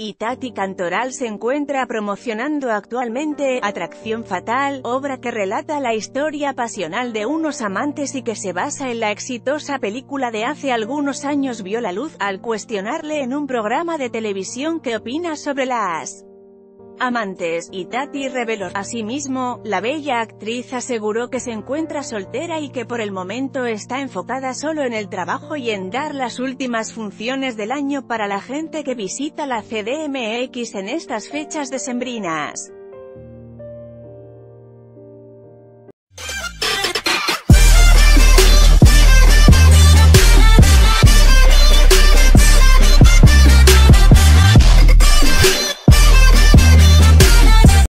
y Tati Cantoral se encuentra promocionando actualmente Atracción Fatal, obra que relata la historia pasional de unos amantes y que se basa en la exitosa película de hace algunos años vio la luz, al cuestionarle en un programa de televisión qué opina sobre las amantes, y Tati reveló. Asimismo, la bella actriz aseguró que se encuentra soltera y que por el momento está enfocada solo en el trabajo y en dar las últimas funciones del año para la gente que visita la CDMX en estas fechas decembrinas.